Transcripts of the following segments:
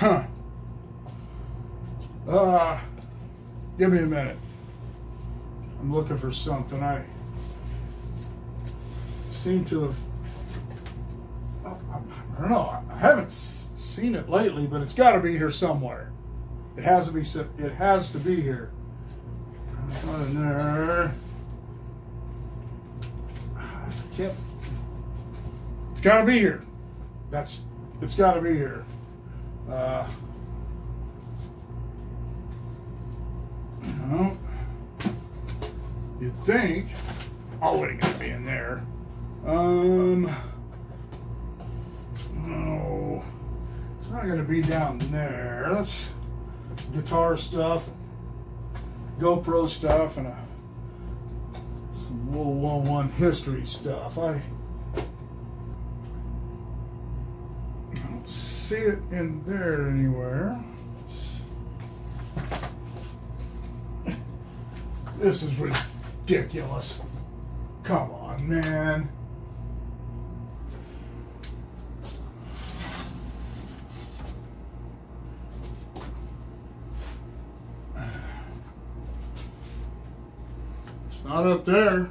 Huh. Uh, give me a minute. I'm looking for something. I seem to have. I, don't know. I haven't seen it lately, but it's got to be here somewhere. It has to be. It has to be here. Not in there. Can't. It's got to be here. That's. It's got to be here. Uh, well, you'd think. Oh, it ain't gonna be in there. Um. No, it's not gonna be down there. That's guitar stuff, GoPro stuff, and a, some World War One history stuff. I see it in there anywhere. This is ridiculous. Come on, man. It's not up there.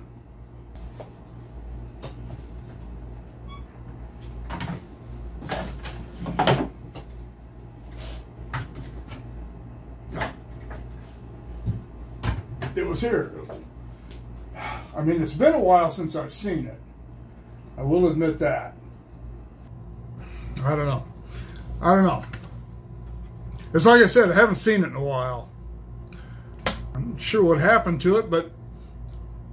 Was here. I mean, it's been a while since I've seen it. I will admit that. I don't know. I don't know. It's like I said, I haven't seen it in a while. I'm not sure what happened to it, but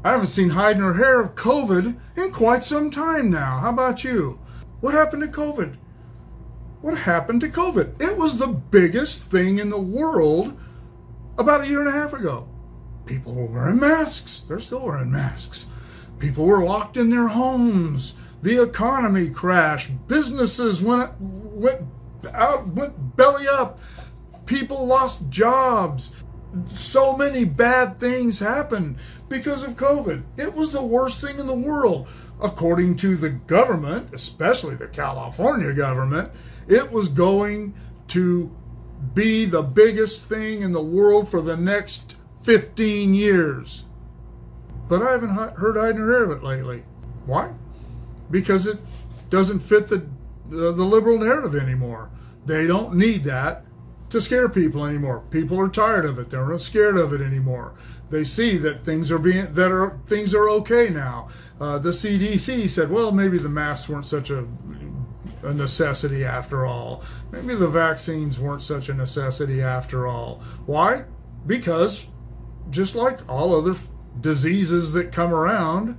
I haven't seen hide nor hair of COVID in quite some time now. How about you? What happened to COVID? What happened to COVID? It was the biggest thing in the world about a year and a half ago. People were wearing masks. They're still wearing masks. People were locked in their homes. The economy crashed. Businesses went went out went belly up. People lost jobs. So many bad things happened because of COVID. It was the worst thing in the world. According to the government, especially the California government, it was going to be the biggest thing in the world for the next 15 years. But I haven't heard I nor of it lately. Why? Because it doesn't fit the, the, the liberal narrative anymore. They don't need that to scare people anymore. People are tired of it. They're not scared of it anymore. They see that things are being that are things are okay now. Uh, the CDC said, well, maybe the masks weren't such a, a necessity after all. Maybe the vaccines weren't such a necessity after all. Why? Because just like all other diseases that come around,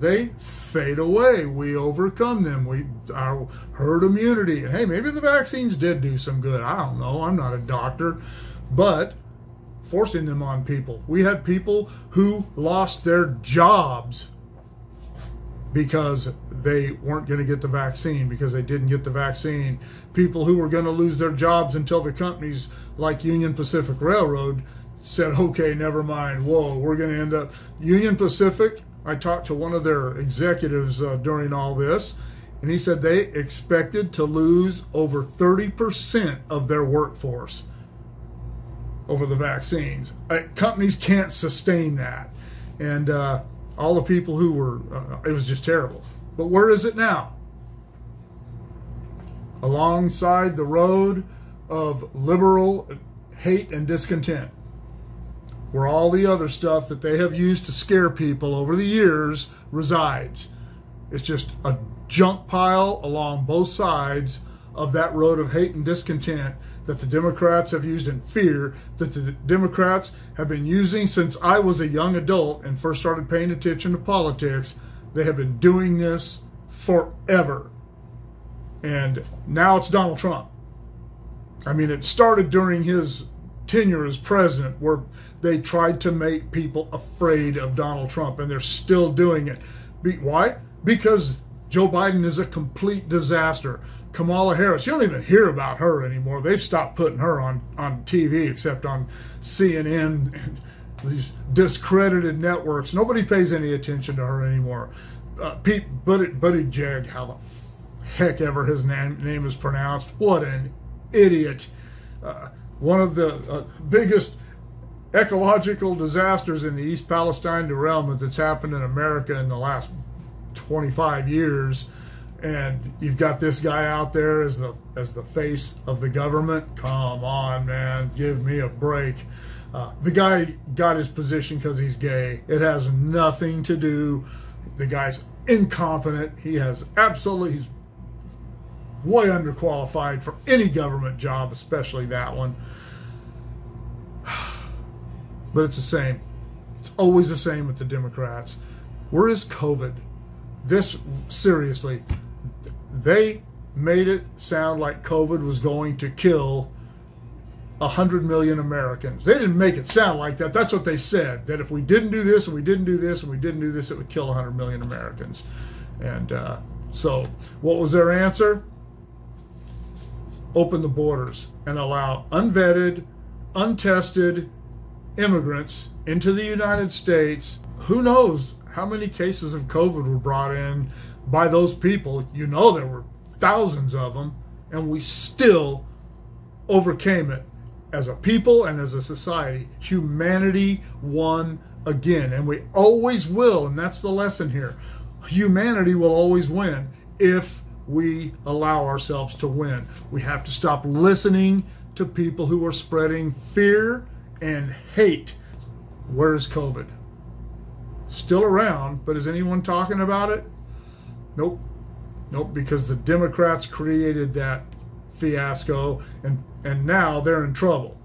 they fade away. We overcome them. We our herd immunity. And hey, maybe the vaccines did do some good. I don't know. I'm not a doctor, but forcing them on people. We had people who lost their jobs because they weren't going to get the vaccine because they didn't get the vaccine. People who were going to lose their jobs until the companies like Union Pacific Railroad said, okay, never mind. Whoa, we're going to end up. Union Pacific, I talked to one of their executives uh, during all this, and he said they expected to lose over 30% of their workforce over the vaccines. Uh, companies can't sustain that. And uh, all the people who were, uh, it was just terrible. But where is it now? Alongside the road of liberal hate and discontent where all the other stuff that they have used to scare people over the years resides. It's just a junk pile along both sides of that road of hate and discontent that the Democrats have used in fear, that the Democrats have been using since I was a young adult and first started paying attention to politics. They have been doing this forever. And now it's Donald Trump. I mean, it started during his tenure as president where they tried to make people afraid of Donald Trump, and they're still doing it. Be, why? Because Joe Biden is a complete disaster. Kamala Harris, you don't even hear about her anymore. They've stopped putting her on, on TV except on CNN and these discredited networks. Nobody pays any attention to her anymore. Uh, Pete Buddy, Buttigieg, how the heck ever his name, name is pronounced, what an idiot. Uh, one of the uh, biggest ecological disasters in the East Palestine derailment that's happened in America in the last 25 years. And you've got this guy out there as the as the face of the government. Come on man give me a break. Uh, the guy got his position because he's gay. It has nothing to do the guy's incompetent. He has absolutely he's way underqualified for any government job especially that one but it's the same. It's always the same with the Democrats. Where is COVID? This, seriously, they made it sound like COVID was going to kill 100 million Americans. They didn't make it sound like that. That's what they said. That if we didn't do this and we didn't do this and we didn't do this, it would kill 100 million Americans. And uh, so, what was their answer? Open the borders and allow unvetted, untested, immigrants into the United States. Who knows how many cases of COVID were brought in by those people? You know, there were thousands of them, and we still overcame it as a people and as a society. Humanity won again, and we always will, and that's the lesson here. Humanity will always win if we allow ourselves to win. We have to stop listening to people who are spreading fear and hate. Where's COVID? Still around, but is anyone talking about it? Nope. Nope, because the Democrats created that fiasco and and now they're in trouble.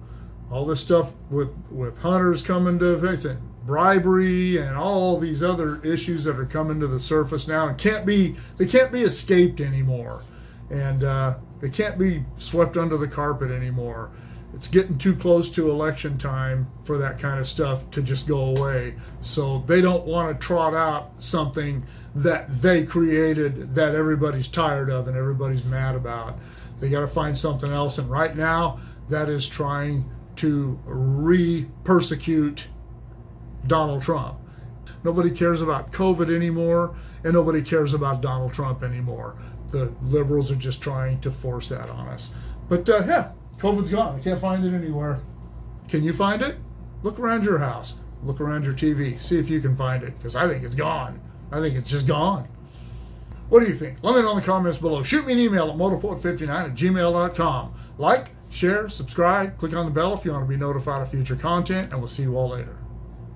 All this stuff with with hunters coming to visit, bribery and all these other issues that are coming to the surface now and can't be they can't be escaped anymore. And uh, they can't be swept under the carpet anymore it's getting too close to election time for that kind of stuff to just go away. So they don't want to trot out something that they created that everybody's tired of and everybody's mad about. They got to find something else. And right now, that is trying to re persecute Donald Trump. Nobody cares about COVID anymore, and nobody cares about Donald Trump anymore. The liberals are just trying to force that on us. But uh, yeah, COVID's gone. I can't find it anywhere. Can you find it? Look around your house. Look around your TV. See if you can find it, because I think it's gone. I think it's just gone. What do you think? Let me know in the comments below. Shoot me an email at motopoet59 at gmail.com. Like, share, subscribe, click on the bell if you want to be notified of future content, and we'll see you all later.